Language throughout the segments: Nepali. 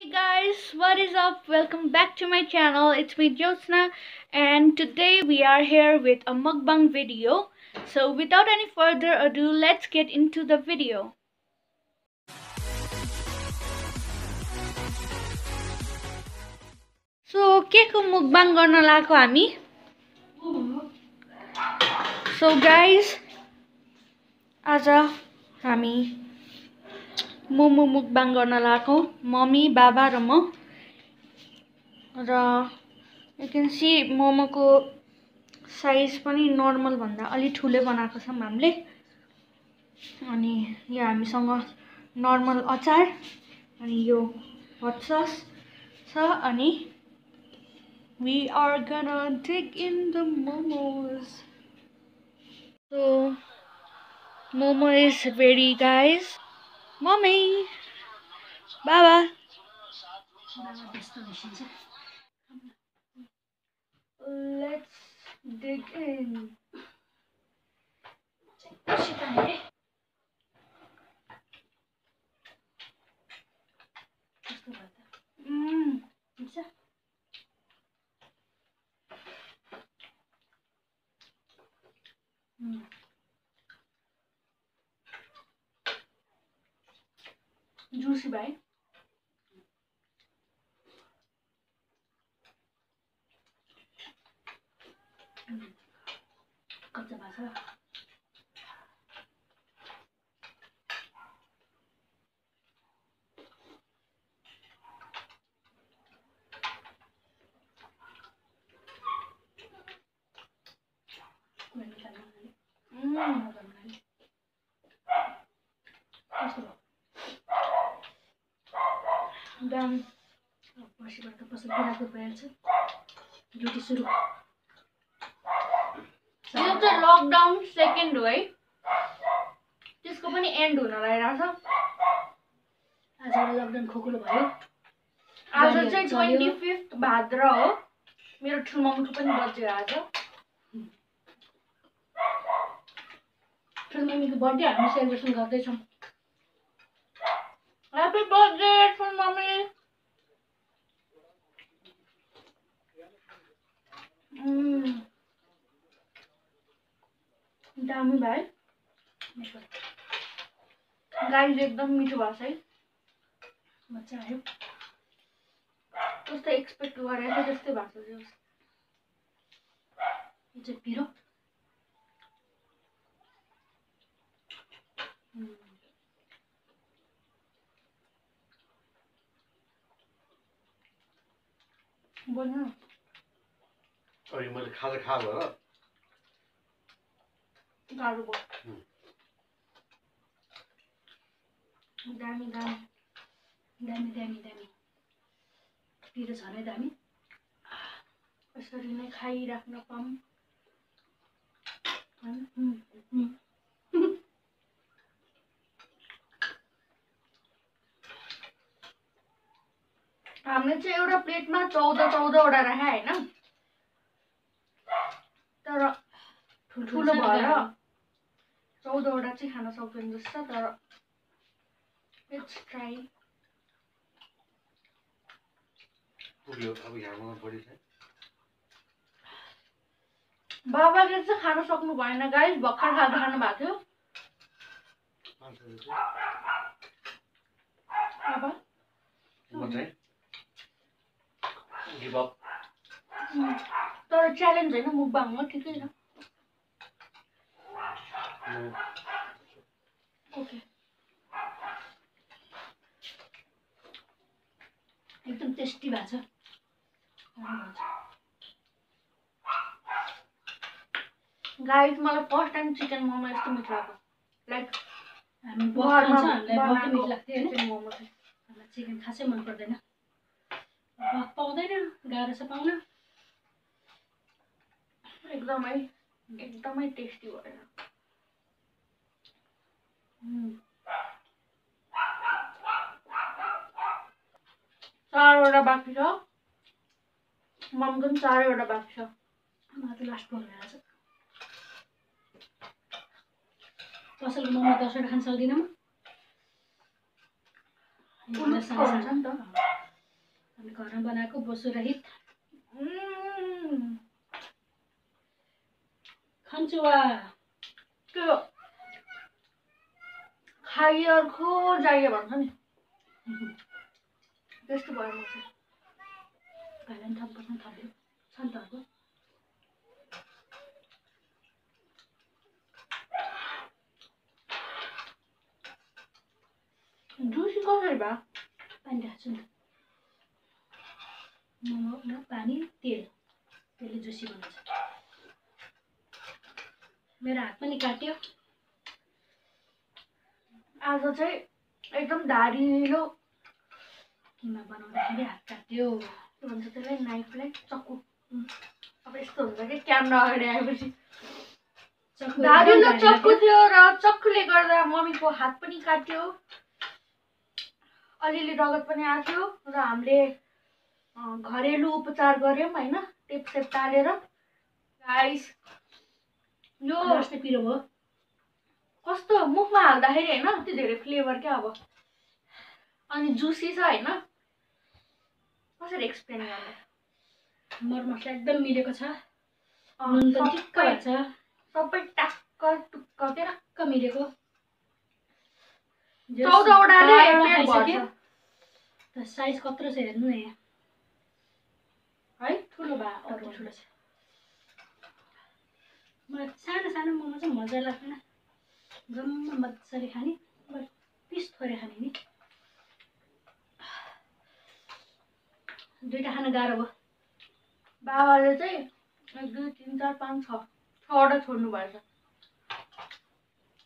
Hey guys, what is up? Welcome back to my channel. It's me Jyotsna and today we are here with a mukbang video. So without any further ado, let's get into the video. So के को मुकबाङ गर्न लगाएको हामी सो गाइस आज हामी मोमो मुकबाङ गर्न लगाएको मम्मी बाबा र म। र यु क्यान सी मोमोको साइज पनि नर्मलभन्दा अलि ठुलै बनाएको छौँ हामीले। अनि यो हामीसँग नर्मल अचार अनि यो हट सस छ अनि we are gonna dig in the momos so momo is ready guys mommy baba let's dig in mm. Juicy boy बिराको भइहाल्छ ड्युटी सुरु। यो चाहिँ लकडाउन सेकेन्ड हो है। त्यसको पनि एन्ड हुन लागिरहेको छ। आज लकडाउन खोकुलो भयो। आज चाहिँ ट्वेन्टी फिफ्थ भाद्र हो। मेरो ठुलो मुठु पनि बज्यो आज। ठुलो मम्मीको बर्थडे हामी सेलिब्रेसन गर्दैछौँ। ह्याप्पी बर्थडे दामी भाइ गाई एकदम मिठो है। मज़ा आयो। कस्तो एक्सपेक्ट गरेको थियो त्यस्तै भएको अनि मैले खाजा खा भएर। गाह्रो भयो। दामी दामी। दामी दामी दामी। पिरो छ नै दामी। यसरी नै खाइराख्न पाऊँ। हामीले चाहिँ एउटा प्लेटमा चौध चौधवटा राखे होइन तर ठुलो भएर चौधवटा चाहिँ खान सक्दैन जस्तो तर लेट्स ट्राई बाबाले चाहिँ खान सक्नु भएन गाइस भर्खर खाँदा खानु भएको थियो। बाबा। तर च्यालेन्ज होइन मुखबाङमा ठिकै छ। एकदम टेस्टी भएको छ। गाइस मलाई फर्स्ट टाइम चिकन मोमो यस्तो मिठो लाग्यो। लाइक हामी खान्छ हामीलाई बहुत मिठो लाग्थ्यो होइन? चिकन मोमो चाहिँ हामीलाई चिकन खासै मन पर्दैन पाउँदैन गाह्रो छ पाउन। एकदमै एकदमै टेस्टी भएर चारवटा बाँकी छ। ममको पनि चारैवटा बाँकी छ। मलाई त लास्ट पर्ने छ। कसैको मोमो दसवटा खान सक्दिनँ म। हुन्छ नि त। घरमा बनाएको बोसो रहित। उम्, खान्छु वा त्यो खाइ अर्को जाइए भन्छ नि त्यस्तो भयो म चाहिँ भाइलाई पनि थप बस्न थाल्यो सन्तहरूको जुसी कसरी भयो पानी राख्छु नि मोमोमा पानी तेल त्यसले जुसी बनाउँछ मेरो हात पनि काट्यो आज चाहिँ एकदम धारिलो किमा बनाउँदाखेरि हात काट्यो। के भन्छ त्यसलाई नाइफलाई चक्कु अब यस्तो हुन्छ कि क्यामेरा अगाडि आएपछि। धारिलो चक्कु थियो र चक्कुले गर्दा मम्मीको हात पनि काट्यो। अलिअलि रगत पनि आएको थियो र हामीले घरेलु उपचार गऱ्यौँ होइन टेप सेप टालेर गाइस यो। लास्टै पिरो भयो। कस्तो मुखमा हाल्दाखेरि होइन त्यो धेरै फ्लेभर क्या अब। अनि जुसी छ होइन। कसरी एक्सप्लेन गर्ने? मरमसला एकदम मिलेको छ। ठिक्क छ। सबै टाक्क टुक्क टक्क मिलेको। साइज कत्रो छ हेर्नु न यहाँ। है ठुलो अरू ठुलो छ। मलाई सानो सानो मोमो चाहिँ मजा लाग्दैन। जम्मा मजाले खाने बट पिस थोरै खाने नि दुइटा खान गाह्रो भयो बाबाले चाहिँ एक दुई तिन चार पाँच छ छवटा छोड्नु भएछ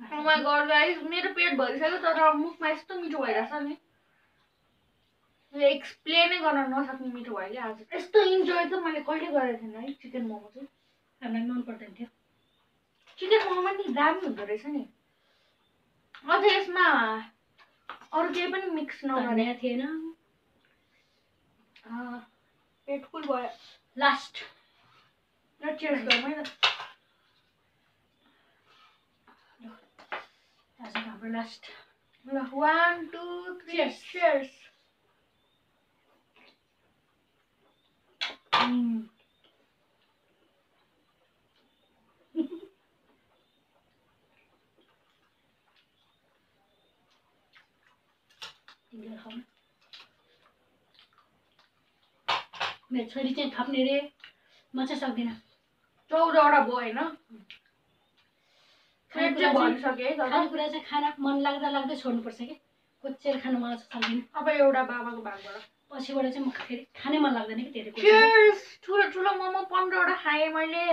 माई गड गाइस मेरो पेट भरिसक्यो तर मुखमा यस्तो मिठो भइरहेछ नि एक्सप्लेनै गर्न नसक्ने मिठो भयो क्या आज यस्तो इन्जोय चाहिँ मैले कहिले गरेको थिएन है चिकन मोमो चाहिँ हामीलाई मन पर्दैन थियो चिकन मोमोमा नि दामी हुँदो रहेछ नि अझ यसमा अरू केही पनि मिक्स नगरे धनियाँ थिएन अँ, पेट फुल भयो लास्ट र चेयर्स गरौँ है त आजको हाम्रो लास्ट ल one two three Cheers. Cheers मेरो छोरी चाहिँ थप्ने रे म चाहिँ सक्दिनँ चौधवटा भयो होइन खानेकुरा चाहिँ खाना मन लाग्दा लाग्दै छोड्नुपर्छ कि कोचेर खानु मलाई चाहिँ सक्दिनँ अब एउटा बाबाको भागबाट पछिबाट चाहिँ म फेरि खानै मन लाग्दैन कि धेरै ठुलो ठुलो मोमो पन्ध्रवटा खाएँ मैले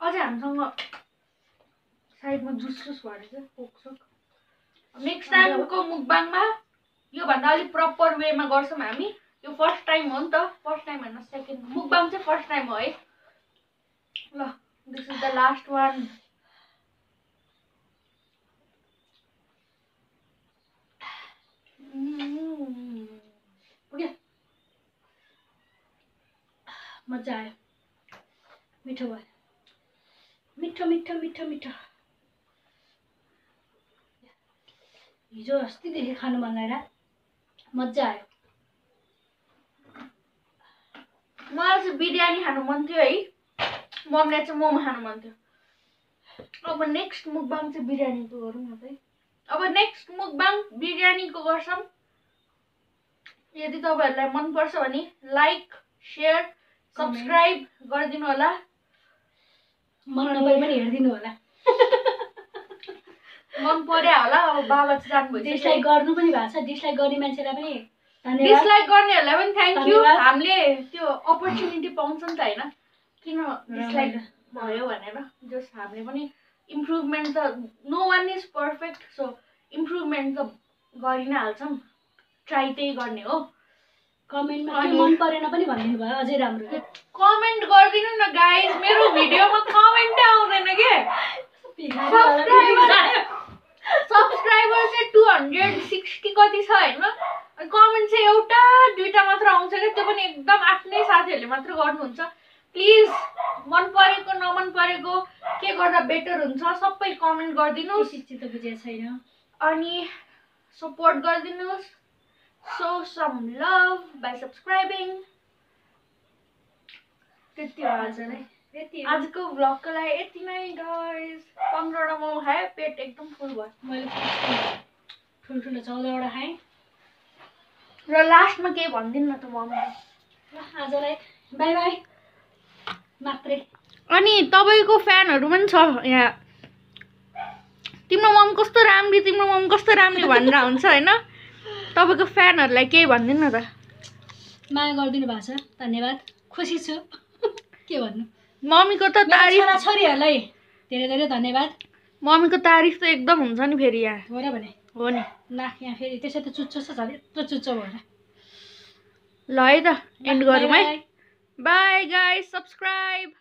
अझै हामीसँग साइडमा जुस जुस भएर चाहिँ पोक्छ नेक्स्ट टाइमको मुकबाङमा योभन्दा अलिक प्रपर वेमा गर्छौँ हामी यो फर्स्ट टाइम हो नि त फर्स्ट टाइम होइन सेकेन्ड मुकबाङ चाहिँ फर्स्ट टाइम हो है ल this is the last one पुग्यो मजा आयो मिठो भयो मिठो मिठो मिठो मिठो हिजो अस्तिदेखि खानु मन लागेर। मजा आयो। मलाई चाहिँ बिरयानी खानु मन थियो है। मम्मीलाई चाहिँ मोमो खानु मन थियो। अब नेक्स्ट मुकबाङ चाहिँ बिरयानीको गरौँ न त अब नेक्स्ट मुकबाङ बिरयानीको गर्छौँ। यदि तपाईँहरूलाई मनपर्छ भने लाइक सेयर सब्सक्राइब गरिदिनु होला। मन नपरे पनि हेरिदिनु होला। मन पर्यो होला अब बाबा चाहिँ जानुभयो डिसलाइक गर्नु पनि भएको छ डिसलाइक गर्ने मान्छेलाई पनि डिसलाइक गर्नेहरूलाई पनि थ्याङ्क यू। हामीले त्यो अपर्च्युनिटी पाउँछ नि त होइन। किन डिसलाइक भयो भनेर? जस्ट हामीले पनि इम्प्रुभमेन्ट त no one is perfect so improvement त गरि नै हाल्छौँ ट्राई त्यही गर्ने हो। कमेन्टमा मन परेन पनि भनिदिनु भयो अझै राम्रो कमेन्ट गरिदिनु न गाइज मेरो भिडियोमा कमेन्टै आउँदैन के? सब्सक्राइबर चाहिँ टु हन्ड्रेड सिक्सटी कति छ होइन कमेन्ट चाहिँ एउटा दुइटा मात्र आउँछ क्या त्यो पनि एकदम आफ्नै साथीहरूले मात्र गर्नुहुन्छ प्लिज मन परेको नमन परेको के गर्दा बेटर हुन्छ सबै कमेन्ट गरिदिनुहोस् त बुझेको छैन अनि सपोर्ट गरिदिनुहोस् show some love by subscribing. त्यति हो आजलाई यति आजको भ्लगको लागि यति नै गाइस पन्ध्रवटा मोमो खायो पेट एकदम फुल भयो। मैले ठुल्ठुलो चौधवटा खाएँ। र लास्टमा केही भनिदिनु न त ल आजलाई बाई बाई मात्रै। अनि तपाईँको फ्यानहरू पनि छ यहाँ। तिम्रो मम कस्तो राम्री तिम्रो मम कस्तो राम्री भनेर हुन्छ होइन? तपाईँको फ्यानहरूलाई केही भनिदिनु न त। माया गरिदिनु भएको छ। धन्यवाद। खुसी छु। के भन्नु? मम्मीको त तारिफ छोरा छोरीहरूलाई धेरै धेरै धन्यवाद। मम्मीको तारिफ त एकदम हुन्छ नि फेरि यहाँ हो र भने? हो नि। नाक यहाँ फेरि त्यसै त चुच्चो छ झन् यत्रो चुच्चो भएर। ल है त एन्ड गरौँ है। By, guys subscribe